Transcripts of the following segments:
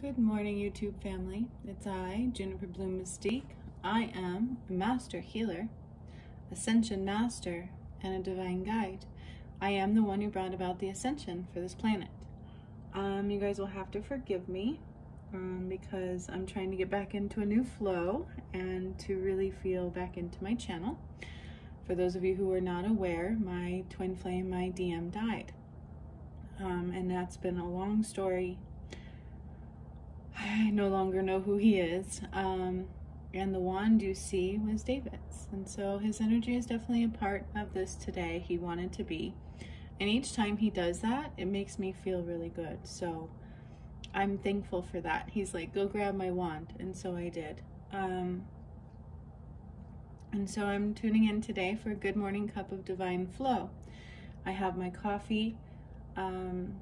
Good morning, YouTube family. It's I, Juniper Bloom Mystique. I am a master healer, ascension master, and a divine guide. I am the one who brought about the ascension for this planet. Um, you guys will have to forgive me um, because I'm trying to get back into a new flow and to really feel back into my channel. For those of you who are not aware, my twin flame, my DM, died. Um, and that's been a long story I no longer know who he is. Um, and the wand you see was David's. And so his energy is definitely a part of this today. He wanted to be. And each time he does that, it makes me feel really good. So I'm thankful for that. He's like, go grab my wand. And so I did. Um, and so I'm tuning in today for a good morning cup of divine flow. I have my coffee. Um,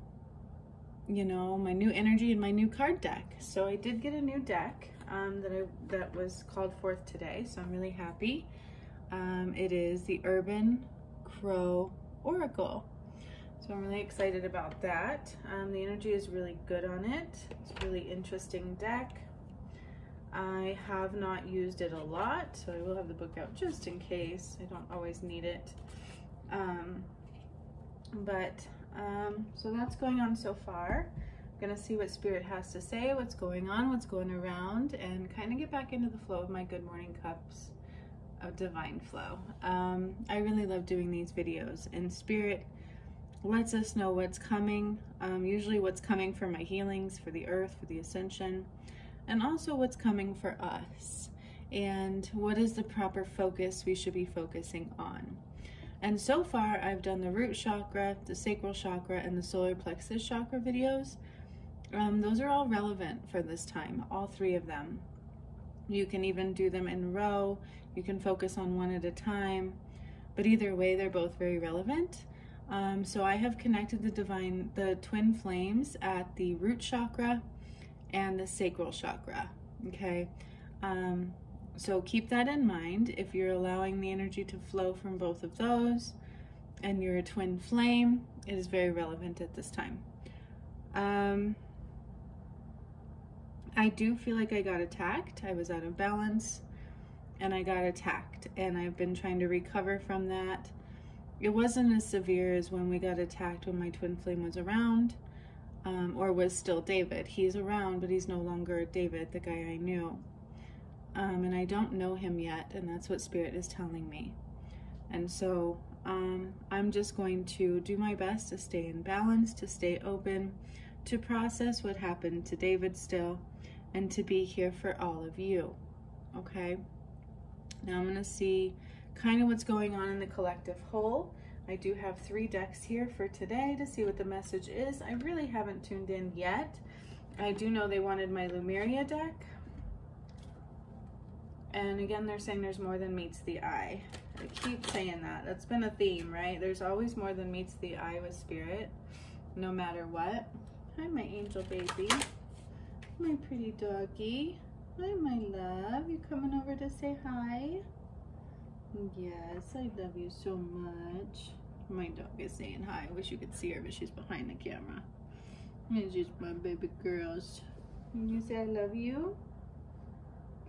you know, my new energy and my new card deck. So I did get a new deck um, that I that was called forth today. So I'm really happy. Um, it is the Urban Crow Oracle. So I'm really excited about that. Um, the energy is really good on it. It's really interesting deck. I have not used it a lot, so I will have the book out just in case. I don't always need it. Um, but um, so that's going on so far. I'm gonna see what Spirit has to say, what's going on, what's going around, and kind of get back into the flow of my Good Morning Cups of Divine Flow. Um, I really love doing these videos, and Spirit lets us know what's coming, um, usually what's coming for my healings, for the earth, for the ascension, and also what's coming for us, and what is the proper focus we should be focusing on. And so far, I've done the root chakra, the sacral chakra, and the solar plexus chakra videos. Um, those are all relevant for this time, all three of them. You can even do them in a row. You can focus on one at a time. But either way, they're both very relevant. Um, so I have connected the divine, the twin flames at the root chakra and the sacral chakra. Okay. Um, so keep that in mind if you're allowing the energy to flow from both of those and you're a twin flame, it is very relevant at this time. Um, I do feel like I got attacked. I was out of balance and I got attacked and I've been trying to recover from that. It wasn't as severe as when we got attacked when my twin flame was around um, or was still David. He's around, but he's no longer David, the guy I knew um, and I don't know him yet, and that's what Spirit is telling me. And so um, I'm just going to do my best to stay in balance, to stay open, to process what happened to David still, and to be here for all of you. Okay? Now I'm going to see kind of what's going on in the collective whole. I do have three decks here for today to see what the message is. I really haven't tuned in yet. I do know they wanted my Lemuria deck. And again, they're saying there's more than meets the eye. I keep saying that. That's been a theme, right? There's always more than meets the eye with spirit, no matter what. Hi, my angel baby. My pretty doggy. Hi, my love. You coming over to say hi? Yes, I love you so much. My dog is saying hi. I wish you could see her, but she's behind the camera. It's just my baby girls. Can you say I love you?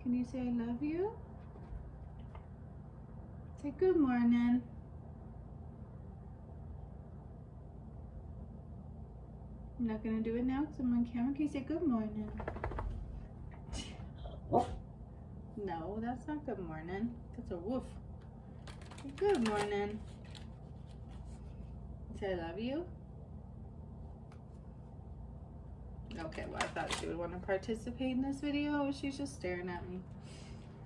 Can you say I love you? Say good morning. I'm not gonna do it now because I'm on camera. Can you say good morning? No, that's not good morning. That's a woof. Good morning. Say I love you. Okay, well, I thought she would want to participate in this video. She's just staring at me.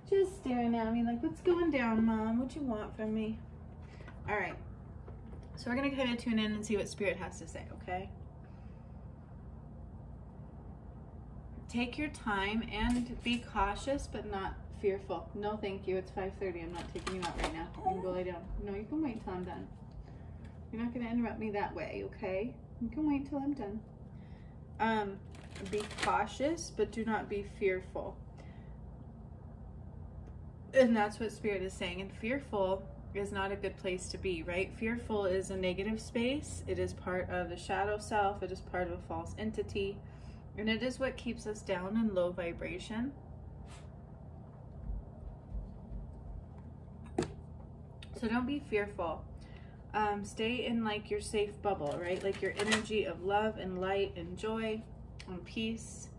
Just staring at me like, what's going down, Mom? What you want from me? All right. So we're going to kind of tune in and see what Spirit has to say, okay? Take your time and be cautious, but not fearful. No, thank you. It's 5.30. I'm not taking you out right now. You can go lay down. No, you can wait till I'm done. You're not going to interrupt me that way, okay? You can wait till I'm done. Um, be cautious, but do not be fearful. And that's what Spirit is saying. And fearful is not a good place to be, right? Fearful is a negative space. It is part of the shadow self. It is part of a false entity. And it is what keeps us down in low vibration. So don't be fearful. Um, stay in like your safe bubble, right? Like your energy of love and light and joy and peace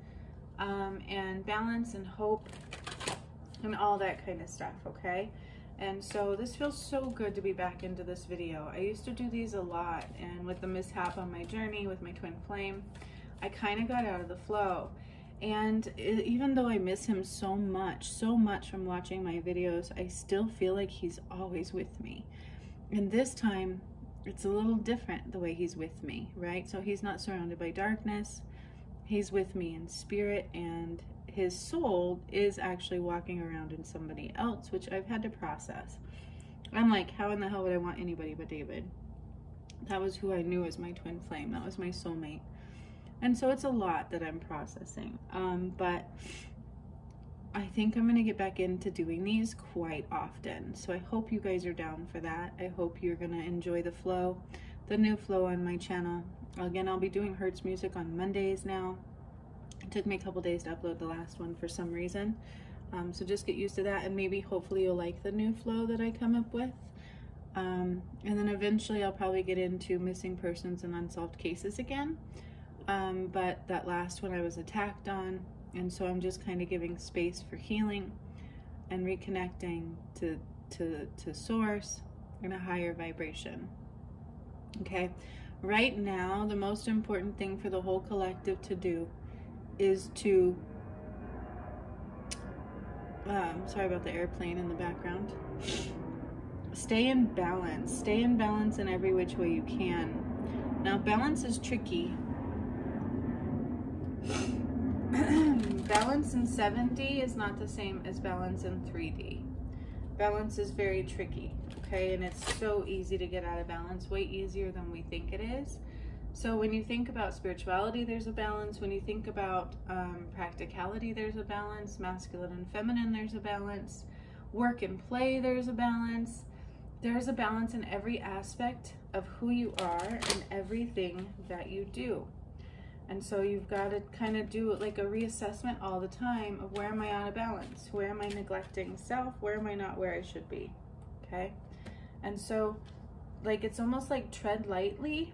um, and balance and hope and all that kind of stuff, okay? And so this feels so good to be back into this video. I used to do these a lot and with the mishap on my journey with my twin flame, I kind of got out of the flow. And even though I miss him so much, so much from watching my videos, I still feel like he's always with me. And this time, it's a little different the way he's with me, right? So he's not surrounded by darkness. He's with me in spirit and his soul is actually walking around in somebody else, which I've had to process. I'm like, how in the hell would I want anybody but David? That was who I knew as my twin flame. That was my soulmate. And so it's a lot that I'm processing. Um, but I think I'm going to get back into doing these quite often. So I hope you guys are down for that. I hope you're going to enjoy the flow, the new flow on my channel. Again, I'll be doing Hertz music on Mondays now. It took me a couple days to upload the last one for some reason. Um, so just get used to that and maybe hopefully you'll like the new flow that I come up with. Um, and then eventually I'll probably get into missing persons and unsolved cases again. Um, but that last one I was attacked on. And so I'm just kind of giving space for healing and reconnecting to, to, to source in a higher vibration. Okay. Right now, the most important thing for the whole collective to do is to um, sorry about the airplane in the background stay in balance stay in balance in every which way you can now balance is tricky balance in 7D is not the same as balance in 3D balance is very tricky okay and it's so easy to get out of balance way easier than we think it is so when you think about spirituality, there's a balance. When you think about um, practicality, there's a balance. Masculine and feminine, there's a balance. Work and play, there's a balance. There's a balance in every aspect of who you are and everything that you do. And so you've got to kind of do like a reassessment all the time of where am I out of balance? Where am I neglecting self? Where am I not where I should be? Okay. And so like it's almost like tread lightly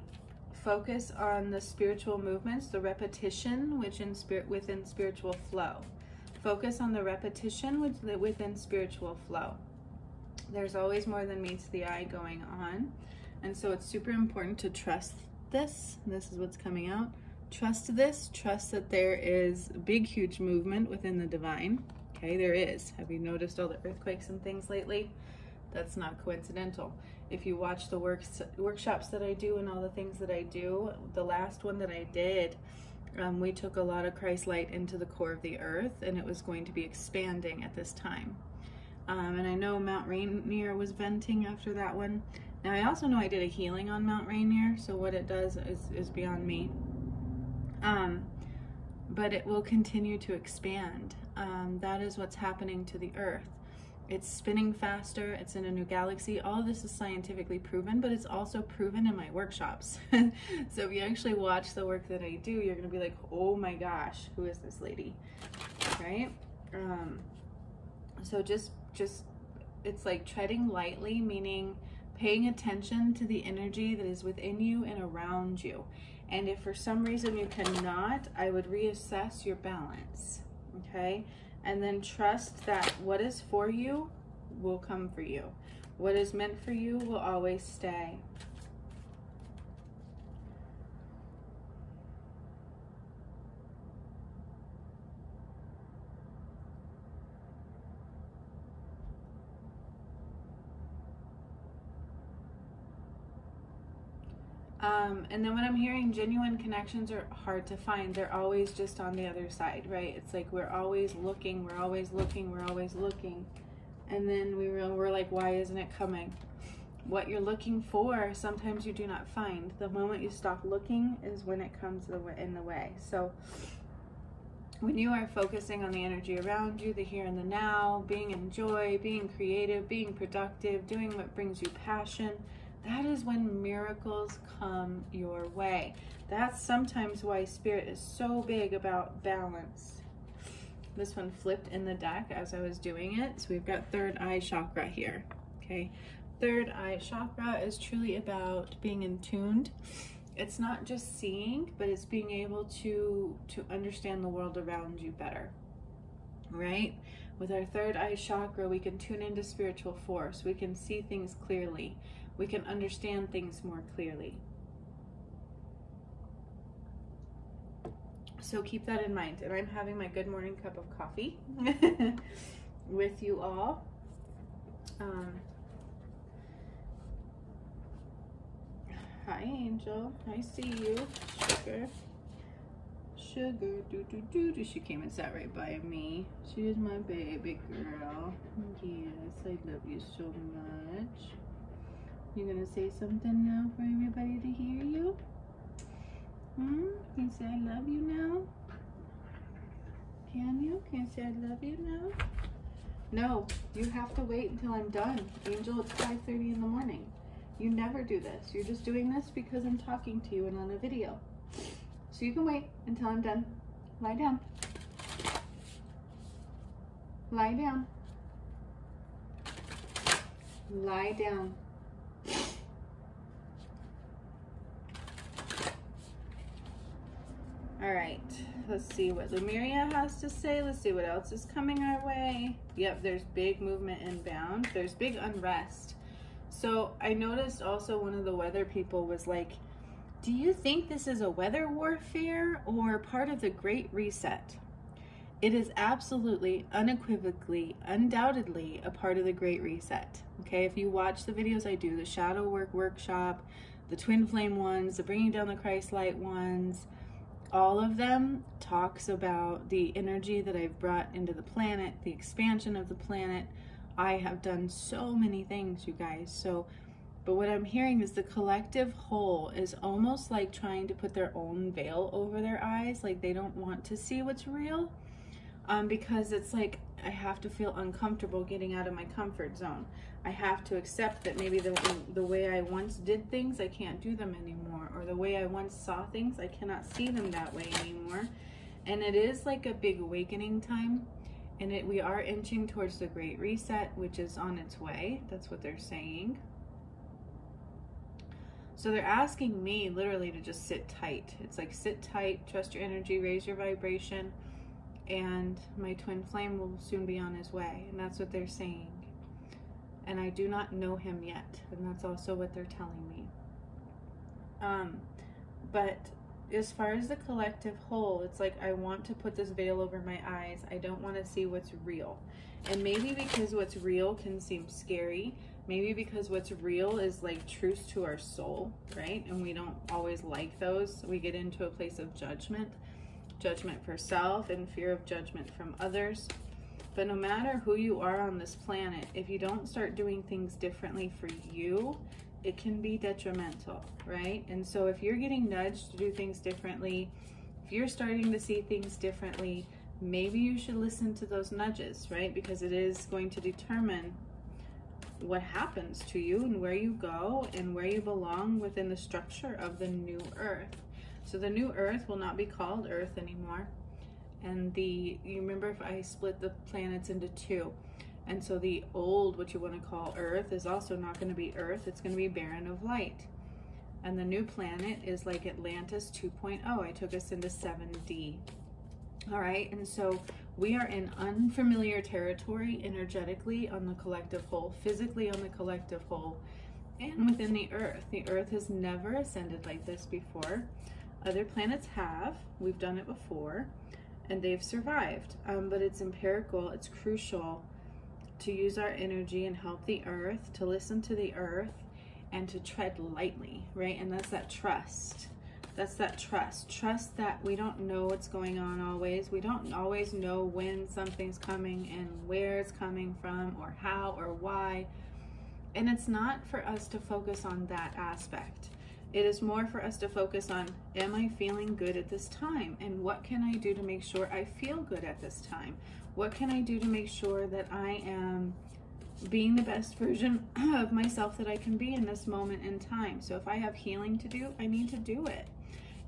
focus on the spiritual movements, the repetition which in spirit within spiritual flow. Focus on the repetition within spiritual flow. There's always more than meets the eye going on. And so it's super important to trust this. This is what's coming out. Trust this. Trust that there is big, huge movement within the divine. Okay, there is. Have you noticed all the earthquakes and things lately? That's not coincidental if you watch the works workshops that I do and all the things that I do, the last one that I did, um, we took a lot of Christ light into the core of the earth and it was going to be expanding at this time. Um, and I know Mount Rainier was venting after that one. Now I also know I did a healing on Mount Rainier, so what it does is, is beyond me. Um, but it will continue to expand. Um, that is what's happening to the earth. It's spinning faster, it's in a new galaxy. All this is scientifically proven, but it's also proven in my workshops. so if you actually watch the work that I do, you're gonna be like, oh my gosh, who is this lady, right? Um, so just, just, it's like treading lightly, meaning paying attention to the energy that is within you and around you. And if for some reason you cannot, I would reassess your balance, okay? and then trust that what is for you will come for you. What is meant for you will always stay. Um, and then when I'm hearing genuine connections are hard to find, they're always just on the other side, right? It's like we're always looking, we're always looking, we're always looking. And then we were, we're like, why isn't it coming? What you're looking for, sometimes you do not find. The moment you stop looking is when it comes in the way. So when you are focusing on the energy around you, the here and the now, being in joy, being creative, being productive, doing what brings you passion, that is when miracles come your way. That's sometimes why spirit is so big about balance. This one flipped in the deck as I was doing it. So we've got third eye chakra here. Okay. Third eye chakra is truly about being in tuned. It's not just seeing, but it's being able to to understand the world around you better. Right? With our third eye chakra, we can tune into spiritual force. We can see things clearly. We can understand things more clearly. So keep that in mind. And I'm having my good morning cup of coffee with you all. Um, hi, Angel. I see you. Sugar. Sugar. Do, do, do, do. She came and sat right by me. She is my baby girl. Yes, I love you so much. You gonna say something now for everybody to hear you? Hmm? Can you say I love you now? Can you? Can you say I love you now? No, you have to wait until I'm done. Angel, it's 5.30 in the morning. You never do this. You're just doing this because I'm talking to you and on a video. So you can wait until I'm done. Lie down. Lie down. Lie down. All right, let's see what Lemuria has to say. Let's see what else is coming our way. Yep, there's big movement inbound. There's big unrest. So I noticed also one of the weather people was like, do you think this is a weather warfare or part of the Great Reset? It is absolutely, unequivocally, undoubtedly a part of the Great Reset. Okay, if you watch the videos I do, the Shadow Work Workshop, the Twin Flame ones, the Bringing Down the Christ Light ones, all of them talks about the energy that I've brought into the planet, the expansion of the planet. I have done so many things, you guys. So, but what I'm hearing is the collective whole is almost like trying to put their own veil over their eyes, like they don't want to see what's real. Um, because it's like I have to feel uncomfortable getting out of my comfort zone. I have to accept that maybe the, the way I once did things, I can't do them anymore. Or the way I once saw things, I cannot see them that way anymore. And it is like a big awakening time. And it, we are inching towards the Great Reset, which is on its way. That's what they're saying. So they're asking me literally to just sit tight. It's like sit tight, trust your energy, raise your vibration, and my twin flame will soon be on his way. And that's what they're saying and I do not know him yet. And that's also what they're telling me. Um, but as far as the collective whole, it's like I want to put this veil over my eyes. I don't want to see what's real. And maybe because what's real can seem scary. Maybe because what's real is like truth to our soul, right? And we don't always like those. We get into a place of judgment, judgment for self and fear of judgment from others. But no matter who you are on this planet, if you don't start doing things differently for you, it can be detrimental, right? And so if you're getting nudged to do things differently, if you're starting to see things differently, maybe you should listen to those nudges, right? Because it is going to determine what happens to you and where you go and where you belong within the structure of the new earth. So the new earth will not be called earth anymore. And the you remember if I split the planets into two? And so the old what you want to call earth is also not going to be earth it's going to be barren of light. And the new planet is like Atlantis 2.0 I took us into 7D all right and so we are in unfamiliar territory energetically on the collective whole physically on the collective whole and within the earth. The earth has never ascended like this before other planets have we've done it before and they've survived. Um, but it's empirical, it's crucial to use our energy and help the earth, to listen to the earth, and to tread lightly, right? And that's that trust. That's that trust. Trust that we don't know what's going on always. We don't always know when something's coming and where it's coming from or how or why. And it's not for us to focus on that aspect. It is more for us to focus on, am I feeling good at this time? And what can I do to make sure I feel good at this time? What can I do to make sure that I am being the best version of myself that I can be in this moment in time. So if I have healing to do, I need to do it.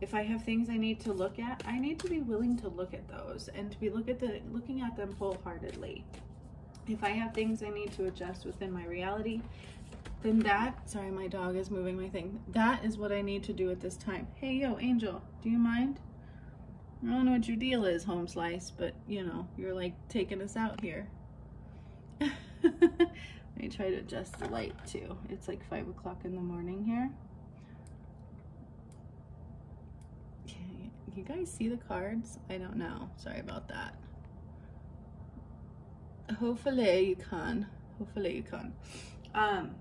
If I have things I need to look at, I need to be willing to look at those and to be look at the looking at them wholeheartedly. If I have things I need to adjust within my reality, then that, sorry, my dog is moving my thing. That is what I need to do at this time. Hey, yo, Angel, do you mind? I don't know what your deal is, Home Slice, but you know, you're like taking us out here. Let me try to adjust the light too. It's like five o'clock in the morning here. Okay, you guys see the cards? I don't know. Sorry about that. Hopefully you can. Hopefully you can. Um,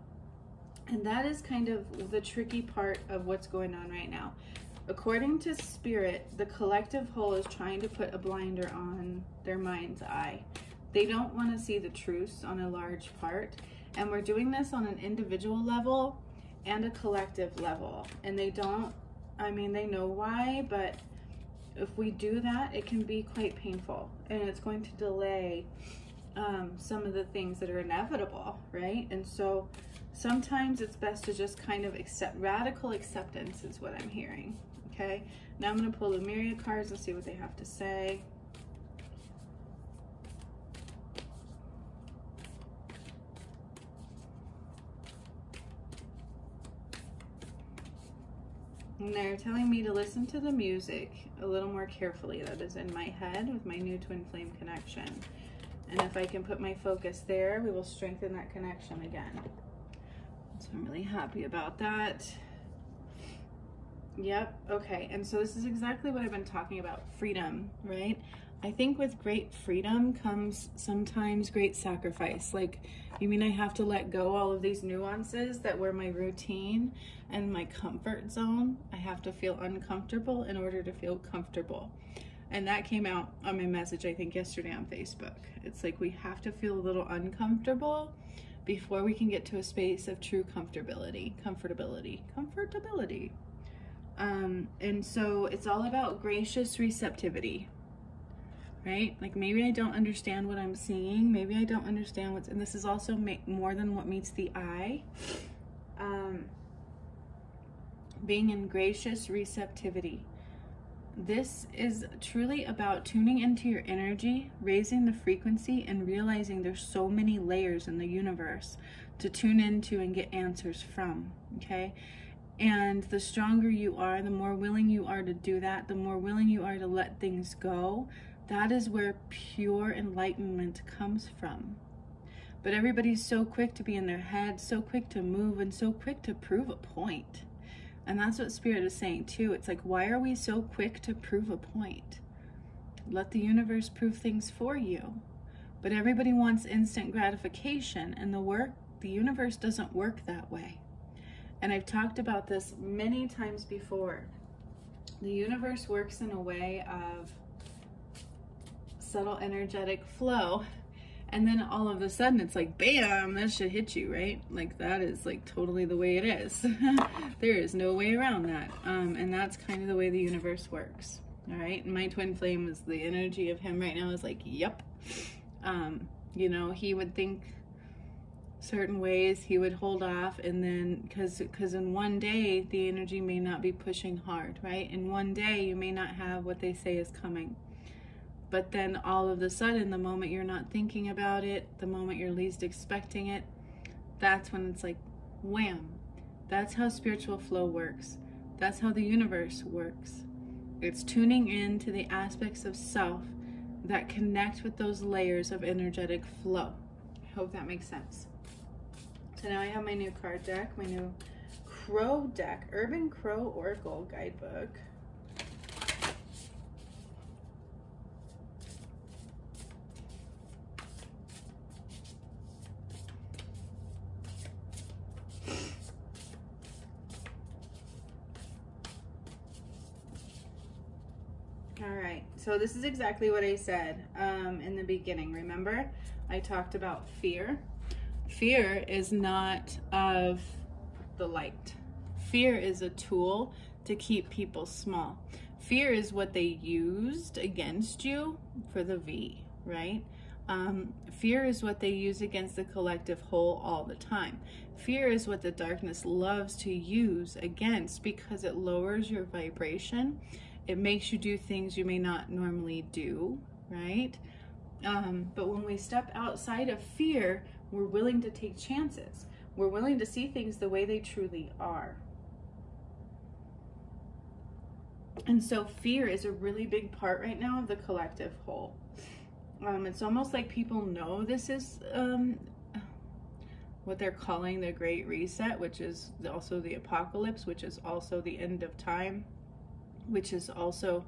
and that is kind of the tricky part of what's going on right now. According to spirit, the collective whole is trying to put a blinder on their mind's eye. They don't want to see the truths on a large part. And we're doing this on an individual level and a collective level. And they don't, I mean, they know why, but if we do that, it can be quite painful and it's going to delay um, some of the things that are inevitable, right? And so sometimes it's best to just kind of accept, radical acceptance is what I'm hearing, okay? Now I'm going to pull the myriad cards and see what they have to say. And they're telling me to listen to the music a little more carefully that is in my head with my new twin flame connection. And if I can put my focus there, we will strengthen that connection again. So I'm really happy about that. Yep, okay. And so this is exactly what I've been talking about, freedom, right? I think with great freedom comes sometimes great sacrifice. Like, you mean I have to let go all of these nuances that were my routine and my comfort zone? I have to feel uncomfortable in order to feel comfortable. And that came out on my message, I think, yesterday on Facebook. It's like we have to feel a little uncomfortable before we can get to a space of true comfortability, comfortability, comfortability. Um, and so it's all about gracious receptivity, right? Like maybe I don't understand what I'm seeing. Maybe I don't understand what's, and this is also more than what meets the eye. Um, being in gracious receptivity. This is truly about tuning into your energy, raising the frequency, and realizing there's so many layers in the universe to tune into and get answers from. Okay. And the stronger you are, the more willing you are to do that, the more willing you are to let things go, that is where pure enlightenment comes from. But everybody's so quick to be in their head, so quick to move, and so quick to prove a point. And that's what Spirit is saying too. It's like, why are we so quick to prove a point? Let the universe prove things for you. But everybody wants instant gratification, and the work, the universe doesn't work that way. And I've talked about this many times before. The universe works in a way of subtle energetic flow and then all of a sudden it's like bam that should hit you right? Like that is like totally the way it is. There is no way around that. Um, and that's kind of the way the universe works all right? And my twin flame is the energy of him right now is like yep um, you know he would think certain ways he would hold off and then because because in one day the energy may not be pushing hard right? In one day you may not have what they say is coming but then all of a sudden, the moment you're not thinking about it, the moment you're least expecting it, that's when it's like, wham. That's how spiritual flow works. That's how the universe works. It's tuning in to the aspects of self that connect with those layers of energetic flow. I hope that makes sense. So now I have my new card deck, my new Crow deck, Urban Crow Oracle Guidebook. So this is exactly what I said um, in the beginning. Remember, I talked about fear. Fear is not of the light. Fear is a tool to keep people small. Fear is what they used against you for the V, right? Um, fear is what they use against the collective whole all the time. Fear is what the darkness loves to use against because it lowers your vibration. It makes you do things you may not normally do, right? Um, but when we step outside of fear, we're willing to take chances. We're willing to see things the way they truly are. And so fear is a really big part right now of the collective whole. Um, it's almost like people know this is um, what they're calling the Great Reset, which is also the apocalypse, which is also the end of time, which is also,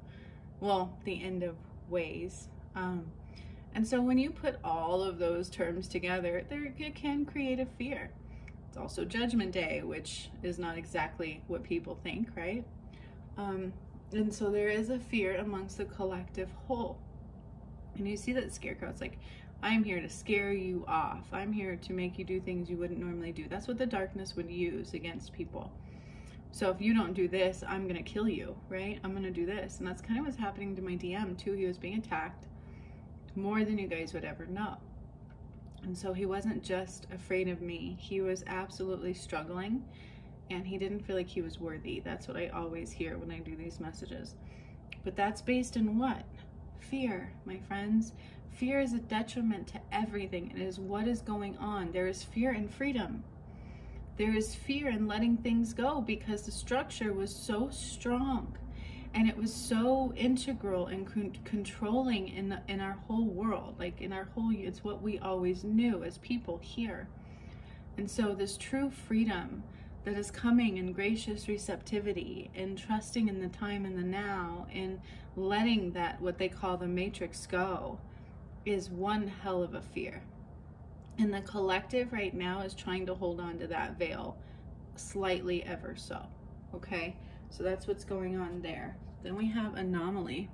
well, the end of ways. Um, and so when you put all of those terms together, there it can create a fear. It's also Judgment Day, which is not exactly what people think, right? Um, and so there is a fear amongst the collective whole. And you see that scarecrow, it's like, I'm here to scare you off. I'm here to make you do things you wouldn't normally do. That's what the darkness would use against people. So if you don't do this, I'm to kill you, right? I'm to do this. And that's kind of what's happening to my DM too. He was being attacked more than you guys would ever know. And so he wasn't just afraid of me, he was absolutely struggling and he didn't feel like he was worthy. That's what I always hear when I do these messages. But that's based in what? Fear, my friends. Fear is a detriment to everything. It is what is going on. There is fear in freedom. There is fear in letting things go because the structure was so strong and it was so integral and con- controlling in the, in our whole world like in our whole it's what we always knew as people here. And so this true freedom that is coming in gracious receptivity and trusting in the time and the now and letting that what they call the matrix go is one hell of a fear and the collective right now is trying to hold on to that veil slightly ever so okay so that's what's going on there. Then we have Anomaly.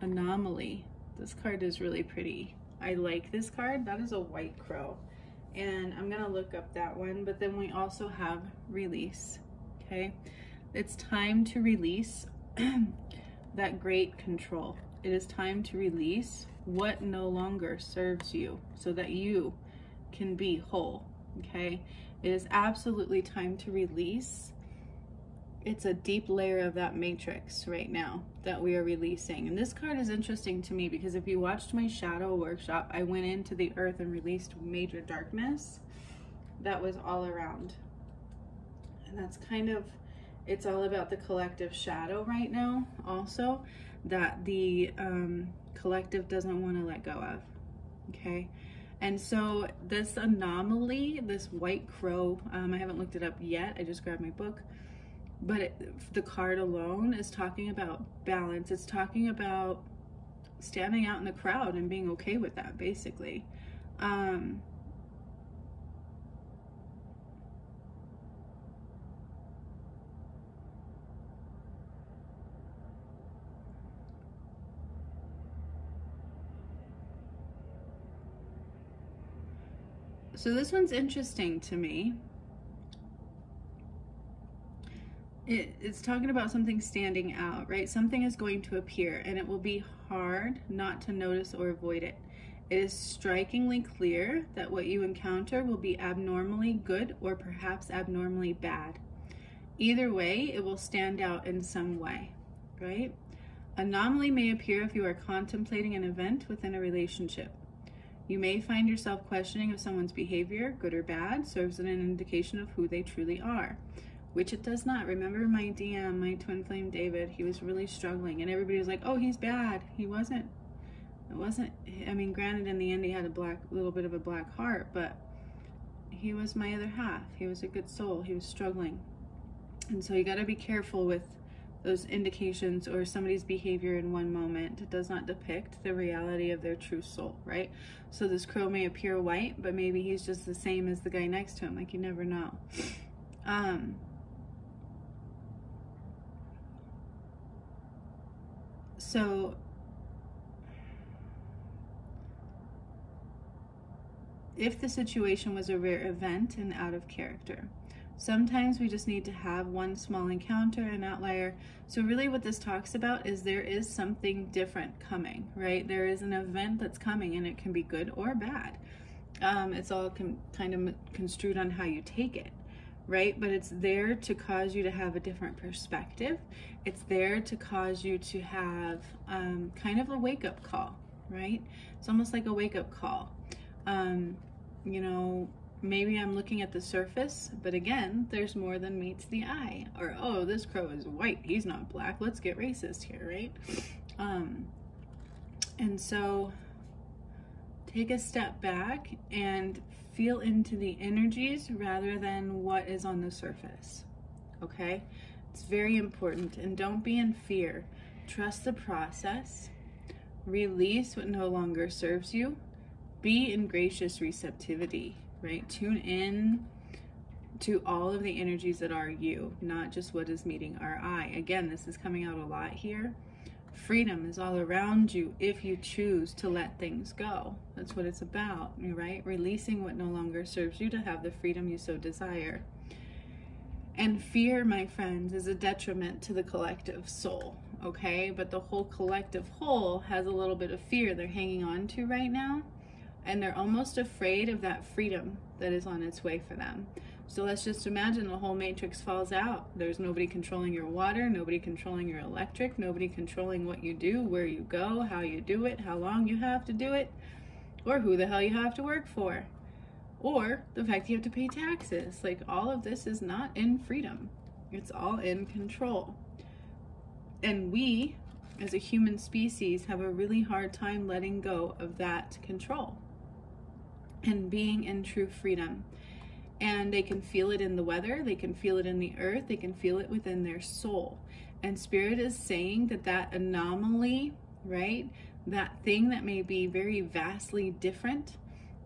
Anomaly. This card is really pretty. I like this card. That is a white crow. And I'm going to look up that one. But then we also have Release. Okay. It's time to release that great control. It is time to release what no longer serves you so that you can be whole. Okay. It is absolutely time to release it's a deep layer of that matrix right now that we are releasing. And this card is interesting to me because if you watched my shadow workshop, I went into the earth and released major darkness that was all around. And that's kind of, it's all about the collective shadow right now also that the um, collective doesn't want to let go of. Okay. And so this anomaly, this white crow, um, I haven't looked it up yet. I just grabbed my book but it, the card alone is talking about balance. It's talking about standing out in the crowd and being okay with that, basically. Um, so this one's interesting to me it, it's talking about something standing out, right? Something is going to appear and it will be hard not to notice or avoid it. It is strikingly clear that what you encounter will be abnormally good or perhaps abnormally bad. Either way, it will stand out in some way, right? Anomaly may appear if you are contemplating an event within a relationship. You may find yourself questioning if someone's behavior, good or bad, serves as an indication of who they truly are which it does not. Remember my DM, my twin flame David, he was really struggling and everybody was like, oh, he's bad. He wasn't. It wasn't, I mean, granted, in the end, he had a black, little bit of a black heart, but he was my other half. He was a good soul. He was struggling. And so you got to be careful with those indications or somebody's behavior in one moment does not depict the reality of their true soul, right? So this crow may appear white, but maybe he's just the same as the guy next to him. Like you never know. Um, So if the situation was a rare event and out of character, Sometimes we just need to have one small encounter, an outlier. So, really, what this talks about is there is something different coming, right? There is an event that's coming, and it can be good or bad. Um, it's all kind of construed on how you take it, right? But it's there to cause you to have a different perspective. It's there to cause you to have um, kind of a wake up call, right? It's almost like a wake up call. Um, you know, maybe I'm looking at the surface, but again, there's more than meets the eye. Or, oh, this crow is white, he's not black, let's get racist here, right? Um, and so take a step back and feel into the energies rather than what is on the surface. Okay? It's very important. And don't be in fear. Trust the process. Release what no longer serves you. Be in gracious receptivity right? Tune in to all of the energies that are you, not just what is meeting our eye. Again, this is coming out a lot here. Freedom is all around you if you choose to let things go. That's what it's about, right? Releasing what no longer serves you to have the freedom you so desire. And fear, my friends, is a detriment to the collective soul, okay? But the whole collective whole has a little bit of fear they're hanging on to right now and they're almost afraid of that freedom that is on its way for them. So let's just imagine the whole matrix falls out. There's nobody controlling your water, nobody controlling your electric, nobody controlling what you do, where you go, how you do it, how long you have to do it, or who the hell you have to work for, or the fact you have to pay taxes. Like all of this is not in freedom, it's all in control. And we, as a human species, have a really hard time letting go of that control and being in true freedom. And they can feel it in the weather, they can feel it in the earth, they can feel it within their soul. And Spirit is saying that that anomaly, right, that thing that may be very vastly different,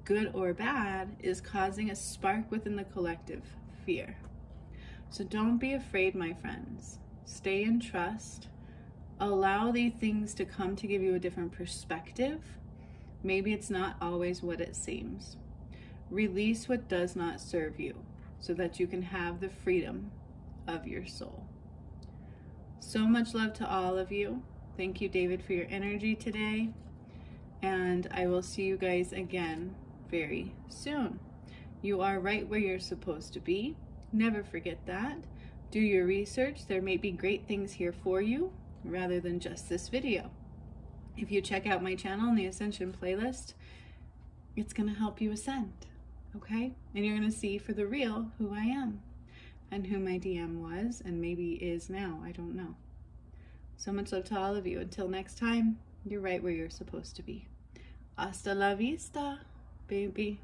good or bad, is causing a spark within the collective fear. So don't be afraid, my friends. Stay in trust. Allow these things to come to give you a different perspective Maybe it's not always what it seems. Release what does not serve you so that you can have the freedom of your soul. So much love to all of you. Thank you, David, for your energy today. And I will see you guys again very soon. You are right where you're supposed to be. Never forget that. Do your research. There may be great things here for you rather than just this video if you check out my channel in the Ascension playlist, it's going to help you ascend, okay? And you're going to see for the real who I am and who my DM was and maybe is now. I don't know. So much love to all of you. Until next time, you're right where you're supposed to be. Hasta la vista, baby.